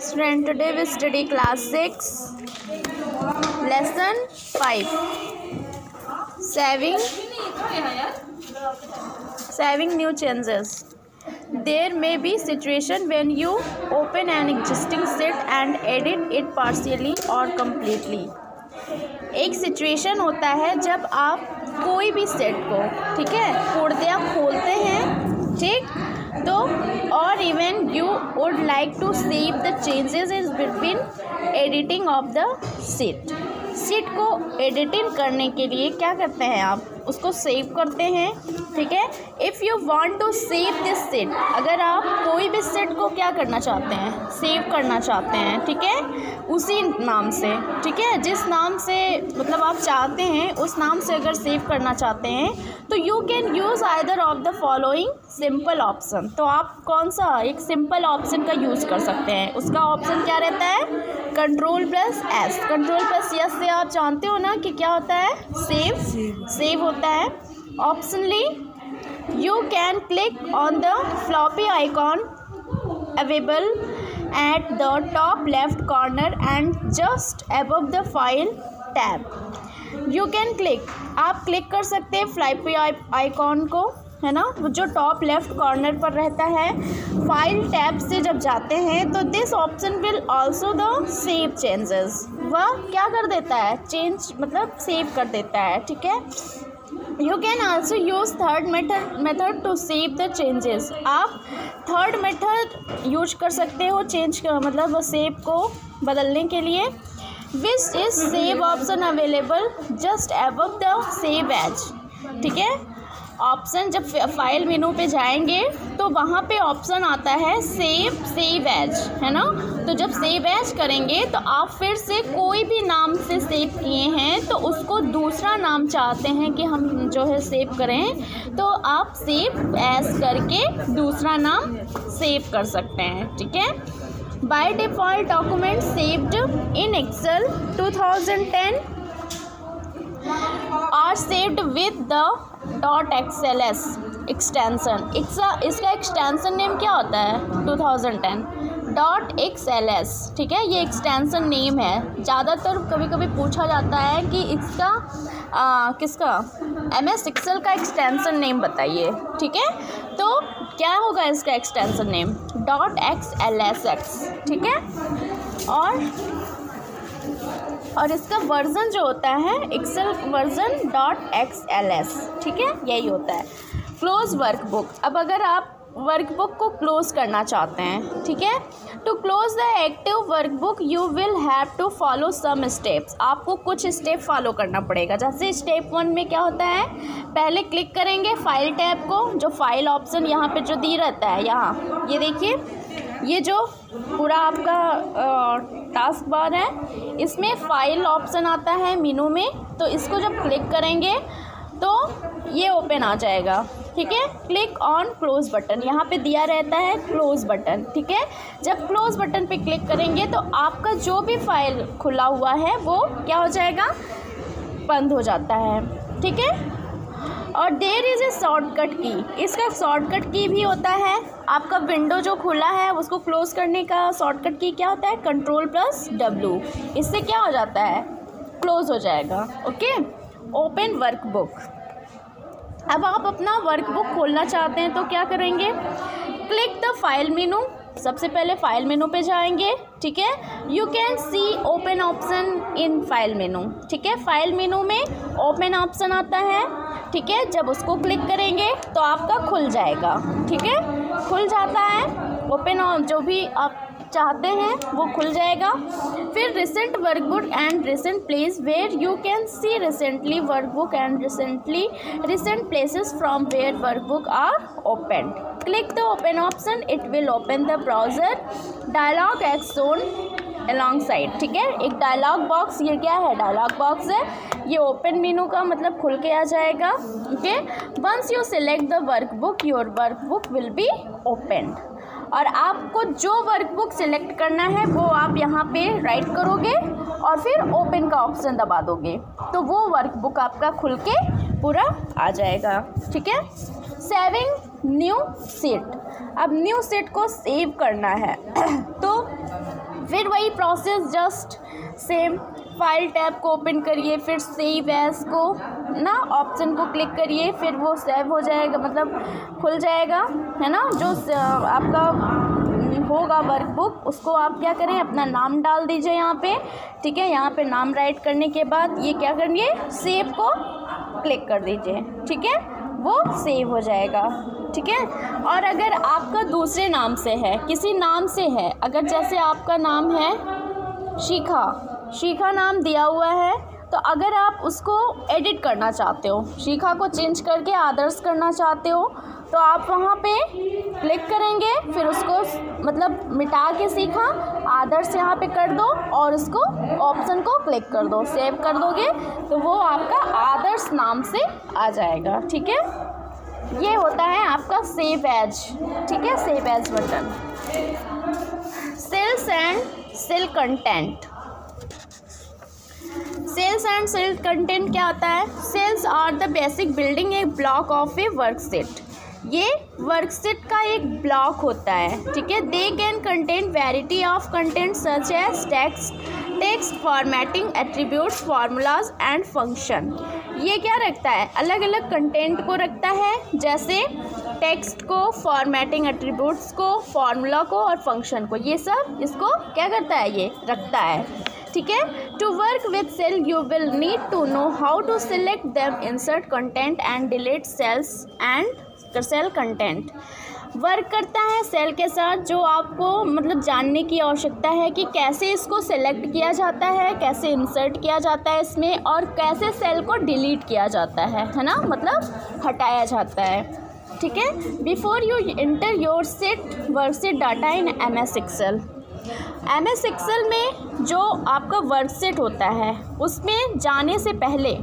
Student today we study class six lesson five saving saving new changes there may be situation when you open an existing set and edit it partially और completely एक situation होता है जब आप कोई भी set को, ठीक है कुर्दियाँ खोलते हैं, ठीक? तो और even you would like to save the changes is between editing of the sheet sheet को एडिटिंग करने के लिए क्या करते हैं आप? उसको सेव करते हैं ठीक है? If you want to save this set अगर आप कोई भी सेट को क्या करना चाहते हैं सेव करना चाहते हैं ठीक है? उसी नाम से ठीक है? जिस नाम से मतलब आप चाहते हैं उस नाम से अगर सेव करना चाहते हैं तो you can use either of the following simple option तो आप कौन सा एक सिंपल ऑप्शन का यूज़ कर सकते हैं? उसका ऑप्शन क्या रहता है? Control plus S control plus S से आप जानते हो ना कि क्या होता है? सेव सेव होता है। Optionally you can click on the floppy icon available at the top left corner and just above the file tab. You can click, आप क्लिक कर सकते हैं फ्लॉपी आइकॉन को, है ना? जो टॉप लेफ़्ट कॉर्नर पर रहता है फ़ाइल टैब से जब जाते हैं तो this option will also the save changes वह क्या कर देता है? चेंज मतलब सेव कर देता है, ठीक है? You can also use third method method to save the changes आप थर्ड मेथड यूज़ कर सकते हो चेंज मतलब सेव को बदलने के लिए। Which is save option available just above the save as ठीक है? ऑप्शन जब फ़ाइल मेनू पे जाएँगे तो वहाँ पे ऑप्शन आता है सेव सेव एज, है ना? तो जब सेव एज करेंगे तो आप फिर से कोई भी नाम से सेव किए हैं तो उसको दूसरा नाम चाहते हैं कि हम जो है सेव करें तो आप सेव एज करके दूसरा नाम सेव कर सकते हैं, ठीक है? By default document saved in Excel 2010 are saved with the dot X L S extension इसका एक्सटेंसन नेम क्या होता है? 2010 डॉट एक्स एल एस ठीक है? ये एक्सटेंसन नेम है. ज़्यादातर कभी कभी पूछा जाता है कि इसका आ, किसका? एम एस एक्सेल का एक्सटेंसन नेम बताइए ठीक है? तो क्या होगा इसका extension name dot X L S X ठीक है? और और इसका वर्ज़न जो होता है Excel version dot X L S ठीक है? यही होता है। क्लोज वर्कबुक अब अगर आप वर्कबुक को क्लोज करना चाहते हैं, ठीक है? To close the active workbook you will have to follow some steps आपको कुछ स्टेप फॉलो करना पड़ेगा। जैसे स्टेप वन में क्या होता है? पहले क्लिक करेंगे फ़ाइल टैब को, जो फ़ाइल ऑप्शन यहाँ पे जो दी रहता है, यहाँ। ये देखिए। ये जो पूरा आपका टास्क बार है, इसमें फ़ाइल ऑप्शन आता है मीनू में तो इसको जब क्लिक करेंगे तो ये ओपन आ जाएगा। ठीक है? क्लिक ऑन क्लोज बटन यहाँ पे दिया रहता है क्लोज बटन ठीक है? जब क्लोज बटन पे क्लिक करेंगे तो आपका जो भी फ़ाइल खुला हुआ है, वो क्या हो जाएगा? बंद हो जाता है। ठीक है? और देर इज़ ए शॉर्टकट की। इसका शॉर्टकट की भी होता है। आपका विंडो जो खुला है, उसको क्लोज़ करने का शॉर्टकट की क्या होता है? Control plus W. इससे क्या हो जाता है? क्लोज़ हो जाएगा। ओके? Open workbook. अब आप अपना वर्कबुक खोलना चाहते हैं तो क्या करेंगे? Click the file menu. सबसे पहले फ़ाइल मेनू पे जाएँगे, ठीक है? You can see open option in file menu ठीक है? फ़ाइल मेनू में ओपन ऑप्शन आता है, ठीक है? जब उसको क्लिक करेंगे तो आपका खुल जाएगा, ठीक है? खुल जाता है ओपन जो भी आप चाहते हैं, वो खुल जाएगा। फिर recent workbook and recent place where you can see recently workbook and recently recent places from where workbook are open click the open option it will open the browser dialogue X zone along side ठीक है? एक dialogue box ये क्या है? Dialogue box है। ये open Meenu का मतलब खुल के आ जाएगा okay once you select the workbook your workbook will be open और आपको जो वर्कबुक सिलेक्ट करना है, वो आप यहाँ पे राइट करोगे और फिर ओपन का ऑप्शन दबा दोगे। तो वो वर्कबुक आपका खुल के पूरा आ जाएगा। ठीक है? सेविंग न्यू सीट अब न्यू सीट को सेव करना है। तो फिर वही process just same file tab को ओपन करिए, फिर सेव एज को ना ऑप्शन को क्लिक करिए, फिर वो सेव हो जाएगा मतलब खुल जाएगा, है ना? जो आपका होगा वर्कबुक उसको आप क्या करें, अपना नाम डाल दीजिए यहाँ पे, ठीक है? यहाँ पे नाम राइट करने के बाद ये क्या करिए सेव को क्लिक कर दीजिए, ठीक है? वो सेव हो जाएगा, ठीक है? और अगर आपका दूसरे नाम से है, किसी नाम से है, अगर जैसे आपका नाम है, शिखा शिखा नाम दिया हुआ है तो अगर आप उसको एडिट करना चाहते हो, शिखा को चेंज करके आदर्श करना चाहते हो तो आप वहाँ पे क्लिक करेंगे, फिर उसको मतलब मिटा के सीखा, आदर्श यहाँ पे कर दो और उसको ऑप्शन को क्लिक कर दो सेव कर दोगे तो वो आपका आदर्श नाम से आ जाएगा, ठीक है? ये होता है आपका सेव एज ठीक है? Save as button cells and cell content cells and cell content क्या होता है? Cells are the basic building a block of a work set ये वर्कशीट का एक ब्लॉक होता है, ठीक है? They can content variety of content such as text text formatting attributes formulas and function ये क्या रखता है? अलग अलग कंटेंट को रखता है, जैसे टेक्स्ट को फॉर्मेटिंग एट्रीब्यूट्स को फार्मूला को और फ़ंक्शन को। ये सब इसको क्या करता है? ये रखता है। ठीक है? To work with cell you will need to know how to select them insert content and delete cells and cell content work करता है सेल के साथ, जो आपको मतलब जानने की आवश्यकता है कि कैसे इसको सेलेक्ट किया जाता है, कैसे इंसर्ट किया जाता है इसमें और कैसे सेल को डिलीट किया जाता है है ना? मतलब हटाया जाता है। ठीक है? Before you enter your set work set data in M S Excel M S Excel में जो आपका वर्क सेट होता है, उसमें जाने से पहले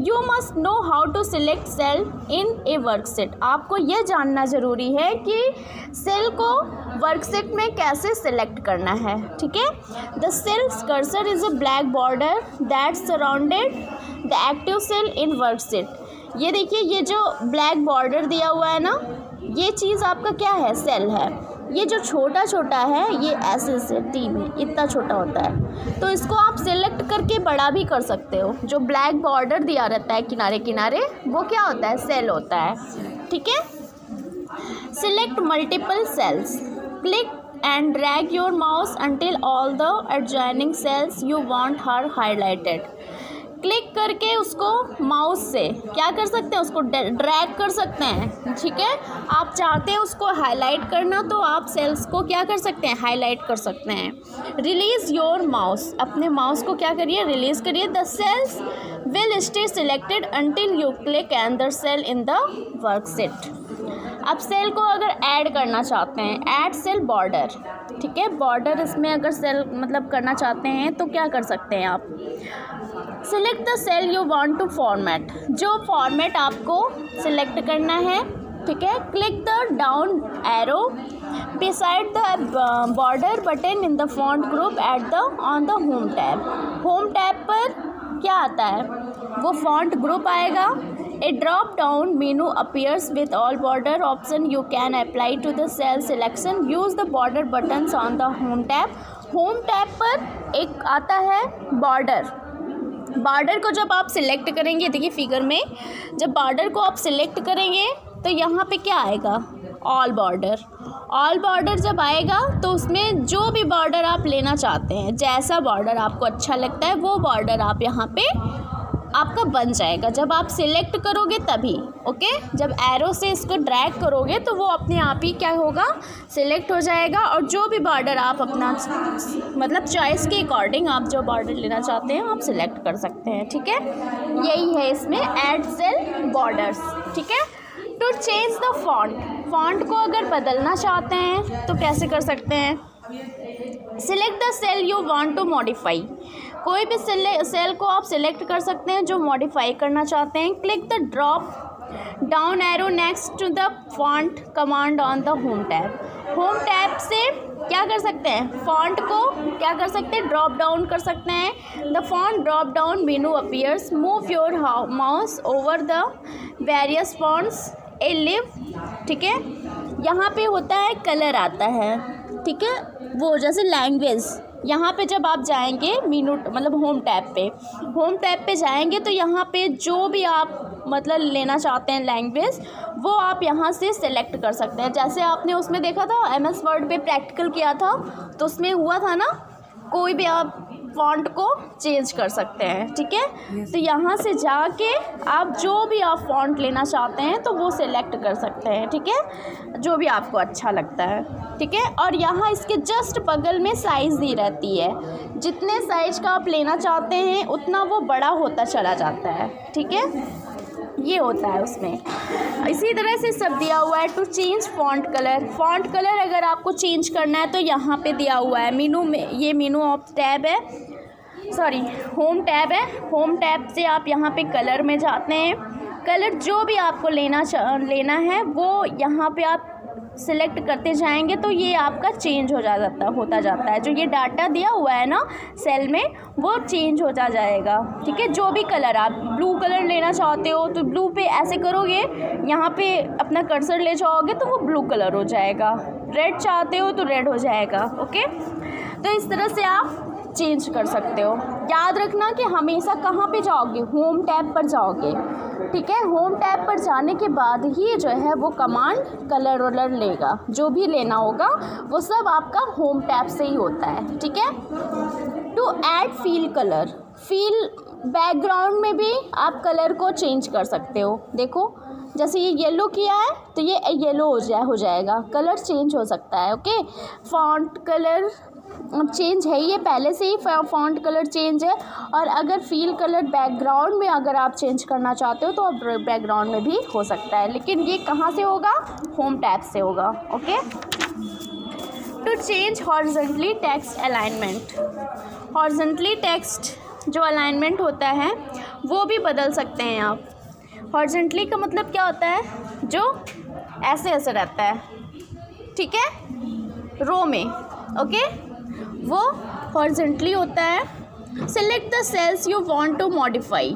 you must know how to select cell in a work set आपको यह जानना ज़रूरी है कि सेल को वर्क सेट में कैसे सिलेक्ट करना है, ठीक है? The cell cursor is a black border that surrounded the active cell in work set ये देखिए, ये जो ब्लैक बॉर्डर दिया हुआ है ना, ये चीज़ आपका क्या है? सेल है। ये जो छोटा छोटा है, ये ऐसे से टी में इतना छोटा होता है। तो इसको आप सिलेक्ट करके बड़ा भी कर सकते हो। जो ब्लैक बॉर्डर दिया रहता है किनारे किनारे वो क्या होता है? सेल होता है। ठीक है? Select multiple cells click and drag your mouse until all the adjoining cells you want her highlighted click करके उसको माउस से, क्या कर सकते हैं उसको ड्रैग कर सकते हैं, ठीक है? आप चाहते हैं उसको हाईलाइट करना तो आप सेल्स को क्या कर सकते हैं, हाईलाइट कर सकते हैं। रिलीज़ योर माउस, अपने माउस को क्या करिए, रिलीज़ करिए। The cells will stay selected until you click and the cell in the work set अब सेल को अगर ऐड करना चाहते हैं ऐड सेल बॉर्डर ठीक है? बॉर्डर इसमें अगर सेल मतलब करना चाहते हैं तो क्या कर सकते हैं आप? Select the cell you want to format जो फॉर्मेट आपको सिलेक्ट करना है, ठीक है? Click the down arrow beside the border button in the font group at the on the home tab home tab पर क्या आता है? वो फॉन्ट ग्रुप आएगा। A drop down menu appears with all border option you can apply to the cell selection use the border buttons on the home tab home tab पर एक आता है बॉर्डर बॉर्डर को जब आप सिलेक्ट करेंगे, देखिए फिगर में, जब बॉर्डर को आप सिलेक्ट करेंगे तो यहाँ पे क्या आएगा? ऑल बॉर्डर ऑल बॉर्डर जब आएगा तो उसमें जो भी बॉर्डर आप लेना चाहते हैं, जैसा बॉर्डर आपको अच्छा लगता है, वो बॉर्डर आप यहाँ पे आपका बन जाएगा। जब आप सिलेक्ट करोगे तभी ओके जब एरो से इसको ड्रैग करोगे तो वो अपने आप ही क्या होगा? सिलेक्ट हो जाएगा और जो भी बॉर्डर आप अपना मतलब चॉइस के अकॉर्डिंग आप जो बॉर्डर लेना चाहते हैं, आप सिलेक्ट कर सकते हैं, ठीक है? यही है इसमें एड सेल बॉर्डर्स ठीक है? To change the font font को अगर बदलना चाहते हैं तो कैसे कर सकते हैं? Select the cell you want to modify कोई भी सेल को आप सिलेक्ट कर सकते हैं, जो मॉडिफाई करना चाहते हैं। Click the drop down arrow next to the font command on the home tab home tab से क्या कर सकते हैं? फॉन्ट को क्या कर सकते हैं? ड्रॉप डाउन कर सकते हैं। The font drop down menu appears move your mouse over the various fonts a live, ठीक है? यहाँ पे होता है कलर आता है, ठीक है? वो जैसे लैंग्वेज यहाँ पे जब आप जाएँगे मीनू मतलब होम टैब पे होम टैब पे जाएँगे तो यहाँ पे जो भी आप मतलब लेना चाहते हैं लैंग्वेज वो आप यहाँ से सेलेक्ट कर सकते हैं। जैसे आपने उसमें देखा था एम एस वर्ड पर प्रैक्टिकल किया था तो उसमें हुआ था ना, कोई भी आप फॉन्ट को चेंज कर सकते हैं ठीक है? तो यहाँ से जाके आप जो भी आप फॉन्ट लेना चाहते हैं तो वो सिलेक्ट कर सकते हैं ठीक है? जो भी आपको अच्छा लगता है ठीक है? और यहाँ इसके जस्ट बगल में साइज़ दी रहती है। जितने साइज़ का आप लेना चाहते हैं उतना वो बड़ा होता चला जाता है ठीक है? ये होता है उसमें। इसी तरह से सब दिया हुआ है to change font colour font colour अगर आपको चेंज करना है तो यहाँ पे दिया हुआ है। मीनू में ये मीनू ऑफ़ टैब है। सॉरी होम टैब है। होम टैब से आप यहाँ पे कलर में जाते हैं। कलर जो भी आपको लेना लेना है, वो यहाँ पे आप सिलेक्ट करते जाएँगे तो ये आपका चेंज हो जा जाता होता जाता है। जो ये डाटा दिया हुआ है ना सेल में, वो चेंज हो जा जाएगा। ठीक है? जो भी कलर आप ब्लू कलर लेना चाहते हो तो ब्लू पे ऐसे करोगे, यहाँ पे अपना कर्सर ले जाओगे तो वो ब्लू कलर हो जाएगा। रेड चाहते हो तो रेड हो जाएगा। ओके तो इस तरह से आप चेंज कर सकते हो। याद रखना कि हमेशा कहाँ पे जाओगे? होम टैब पर जाओगे। ठीक है? होम टैब पर जाने के बाद ही जो है वो कमांड कलर वलर लेगा। जो भी लेना होगा, वो सब आपका होम टैब से ही होता है। ठीक है? To add fill colour fill background में भी आप कलर को चेंज कर सकते हो। देखो, जैसे ये येलो किया है तो ये येलो हो जाए, हो जाएगा। कलर चेंज हो सकता है ओके फॉन्ट कलर चेंज है ये पहले से ही फॉन्ट कलर चेंज है और अगर फील कलर बैकग्राउंड में अगर आप चेंज करना चाहते हो तो आप बैकग्राउंड में भी हो सकता है। लेकिन ये कहाँ से होगा? होम टैब से होगा okay to change horizontally text alignment horizontally text जो अलाइनमेंट होता है, वो भी बदल सकते हैं आप। हॉर्जेंटली का मतलब क्या होता है? जो ऐसे ऐसे रहता है, ठीक है? रो में ओके वो हॉर्जेंटली होता है। Select the cells you want to modify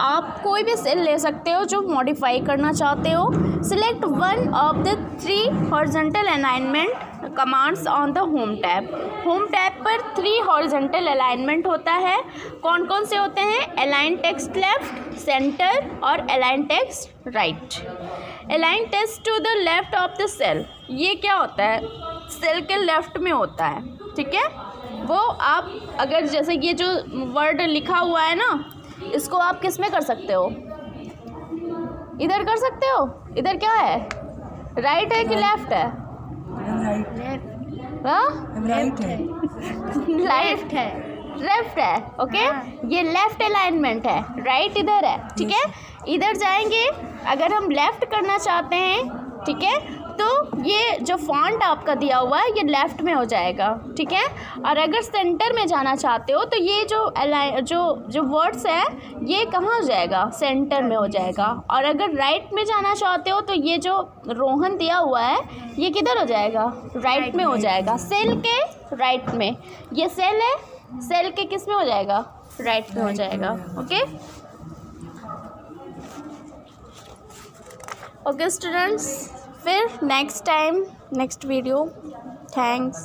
आप कोई भी सेल ले सकते हो, जो मॉडिफाई करना चाहते हो। Select one of the three horizontal alignment commands on the home tab home tab पर थ्री हॉर्जेंटल अलाइनमेंट होता है। कौन कौन से होते हैं? अलाइन टेक्स्ट लेफ़्ट सेंटर और align text right align text to the left of the cell ये क्या होता है? सेल के लेफ़्ट में होता है। ठीक है? वो आप अगर जैसे ये जो वर्ड लिखा हुआ है ना इसको आप किसमें कर सकते हो? इधर कर सकते हो? इधर क्या है? राइट है कि लेफ़्ट है? राइट है। लेफ़्ट है। लेफ़्ट है ओके ये लेफ़्ट अलाइनमेंट है राइट इधर है ठीक है? इधर जाएँगे अगर हम लेफ़्ट करना चाहते हैं ठीक है? तो ये जो फॉन्ट आपका दिया हुआ है ये लेफ़्ट में हो जाएगा ठीक है? और अगर सेंटर में जाना चाहते हो तो ये जो जो जो वर्ड्स है ये कहाँ हो जाएगा? सेंटर में हो जाएगा। और अगर राइट में जाना चाहते हो तो ये जो रोहन दिया हुआ है ये किधर हो जाएगा? राइट में हो जाएगा। सेल के राइट में। ये सेल है सेल के किसमें हो जाएगा? राइट में हो जाएगा। ओके ओके स्टूडेंट्स फिर next time next video thanks